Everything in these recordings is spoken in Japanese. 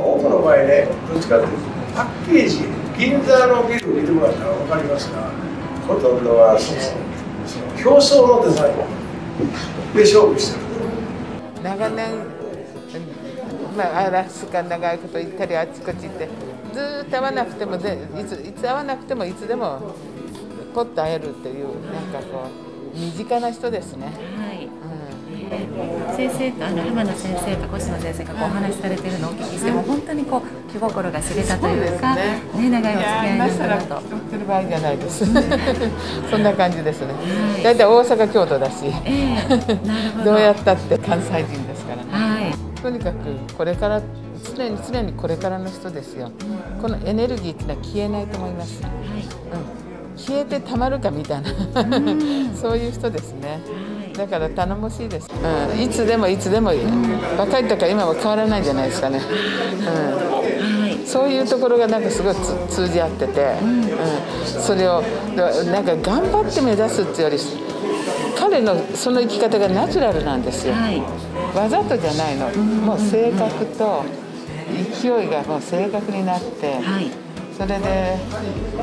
多くの場合ねどっちかというとパッケージ銀座のビルを見てもらったら分かりますがほとんどはそのその表層のデザインで勝負してる長年、まあ、アラスカ長いこと行ったりあっちこっち行ってずっと会わなくてもでいついつ会わなくてもいつでもポッと会えるっていうなんかこう身近な人ですね。はい先生とあの浜野先生と越野先生がこうお話しされてるのをお聞きしても本当にこう気心が知れたというかね長いお付き合いの人だと。言ってる場合じゃないです。そんな感じですね。大体大阪京都だし、ど。どうやったって関西人ですからね。はい。とにかくこれから常に常にこれからの人ですよ。このエネルギーってのは消えないと思います。はい。うん、消えてたまるかみたいな そういう人ですね。だから頼もしいです。うん、いつでもいつでも若い時から今は変わらないんじゃないですかね。うん。はい。そういうところがなんかすごいつ通じ合ってて、うんそれをだなんか頑張って目指すっていうより彼のその生き方がナチュラルなんですよ、はい。わざとじゃないの、もう性格と勢いがもう正確になって、はい。それで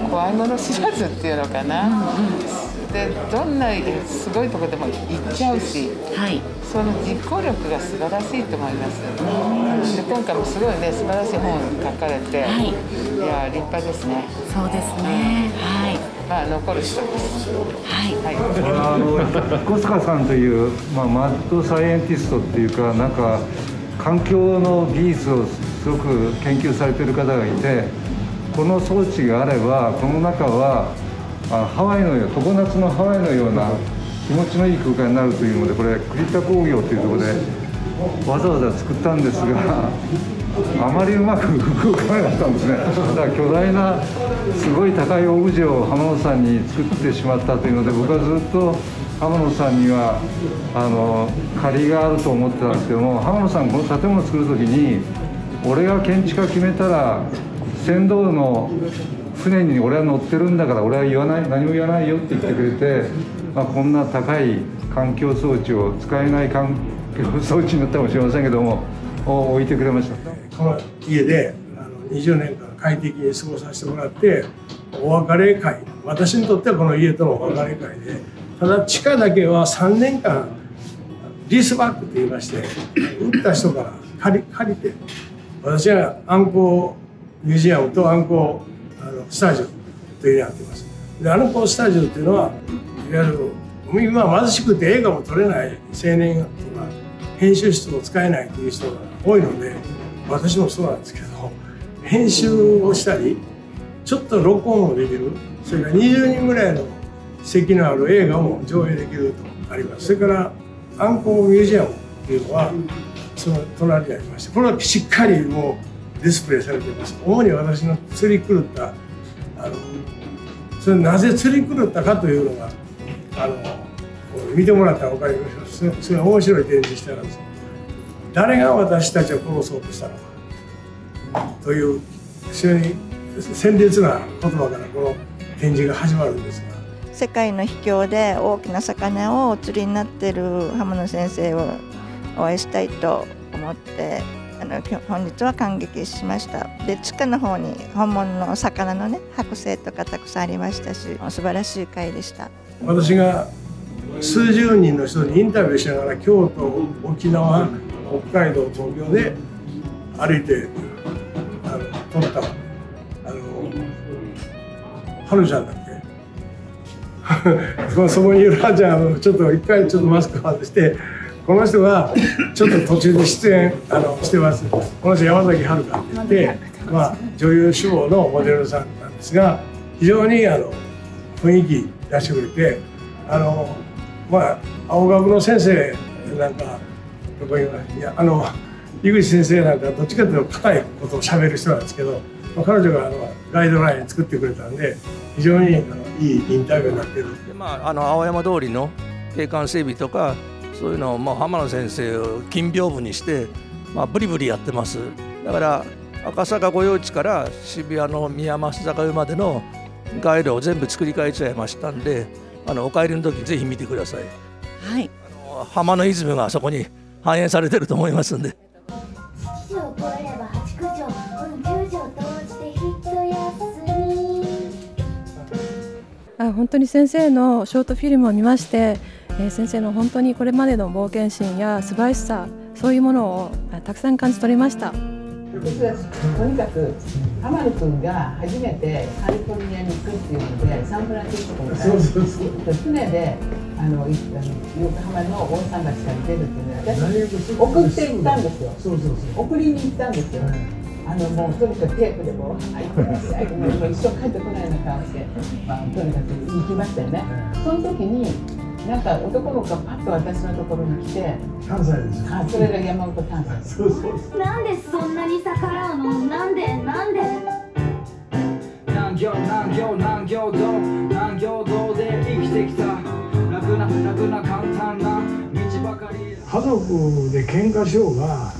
怖いもの知らずっていうのかな、でどんなすごいとこでも行っちゃうしはい。その実行力が素晴らしいと思います。で今回もすごいね素晴らしい本を書かれて、はいいや立派ですね。そうですね。はい。まあ残る人です。はい。はい。あの小塚さんという、まあ、マッドサイエンティストっていうかなんか環境の技術をすごく研究されてる方がいてこの装置があればこの中はあハワイのよう常夏のハワイのような気持ちのいい空間になるというのでこれ栗田工業というところでわざわざ作ったんですがあまりうまく動かなかったんですね。だから巨大なすごい高いオブジェを浜野さんに作ってしまったというので僕はずっと浜野さんにはあの借りがあると思ってたんですけども浜野さんこの建物を作る時に俺が建築家決めたら船頭の船に俺は乗ってるんだから俺は言わない何も言わないよって言ってくれて、まあ、こんな高い環境装置を使えない環境装置になったかもしれませんけども置いてくれました。この家であの20年間快適に過ごさせてもらってお別れ会私にとってはこの家とのお別れ会でただ地下だけは3年間リースバックって言いまして売った人から借り借りて私はアンコミュージアムとアンコあのスタジオというのをやってますでアンコスタジオっていうのはいわゆる今貧しくて映画も撮れない青年とか編集室も使えないという人が多いので私もそうなんですけど編集をしたりちょっと録音もできるそれから20人ぐらいの席のある映画も上映できるとあります。それからアンコーミュージアムっていうのはその隣にありましてこれはしっかりもうディスプレイされてます。主に私の釣り狂ったあのそれなぜ釣り狂ったかというのがあの見てもらったら分かります。それそれ面白い展示してあるんです。誰が私たちを殺そうとしたのかという非常に鮮烈な言葉からこの展示が始まるんですが。世界の秘境で大きな魚をお釣りになっている浜野先生をお会いしたいと思って。あの今日本日は感激しました。で地下の方に本物の魚のね剥製とかたくさんありましたし素晴らしい会でした。私が数十人の人にインタビューしながら京都沖縄北海道東京で歩いてあの撮ったあの春ちゃんだっけ？そこにいる春ちゃんちょっと一回ちょっとマスク外してこの人がちょっと途中で出演あのしてますこの人山崎遥って言って、まあ、女優志望のモデルさんなんですが非常にあの雰囲気出してくれてあのまあ青学の先生なんかどこにいやあの井口先生なんかどっちかというと硬いことをしゃべる人なんですけど、まあ、彼女があのガイドライン作ってくれたんで非常にあのいいインタビューになってる。でまあ、あの青山通りの景観整備とかそういうのをも浜野先生を金屏風にして、まあ、ブリブリやってます。だから赤坂御用地から渋谷の宮益坂上までの街路を全部作り替えちゃいましたんであのお帰りの時ぜひ見てください、はい、あの浜の泉がそこに反映されてると思いますんで。あ本当に先生のショートフィルムを見ましてえー、先生の本当にこれまでの冒険心や素晴らしさそういうものをたくさん感じ取りました。私はとにかく浜野君が初めてカリフォルニアに行くっていうのでサンフランシスコから船であの横浜の大桟橋から出るっていうのは私送って行ったんですよ送りに行ったんですよ、あのもうとにかくテープでもう「はい行ってらっしゃい」もう一生帰ってこないような顔して、まあ、とにかく行きましたよね。その時になんか男の子がパッと私のところに来て関西ですあそれが山本関西そうそうなんでそんなに逆らうの？なんで？なんで？南行南行南行道南行道で生きてきた。楽な楽な簡単な道ばかり。家族で喧嘩しようが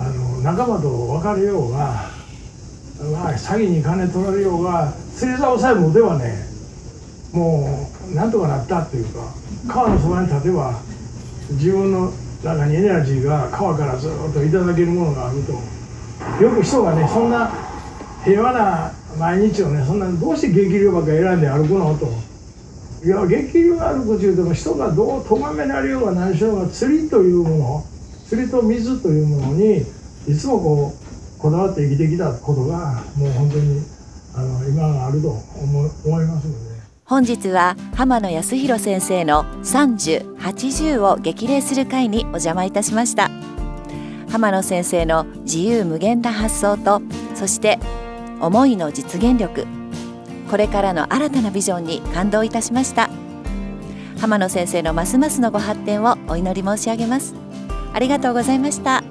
あの仲間と別れようが、まあ、詐欺に金取られようが釣り竿さえ持てばねもうなんとかなったっていうか川のそばに立てば自分の中にエネルギーが川からずっといただけるものがあるとよく人がねそんな平和な毎日をねそんなどうして激流ばっか選んで歩くのといや激流歩く中でも人がどう咎められようが何しようが釣りというもの釣りと水というものにいつもこうこだわって生きてきたことがもう本当にあの今があると思思いますので。本日は浜野康弘先生の30、80を激励する会にお邪魔いたしました。浜野先生の自由無限な発想とそして思いの実現力これからの新たなビジョンに感動いたしました。浜野先生のますますのご発展をお祈り申し上げます。ありがとうございました。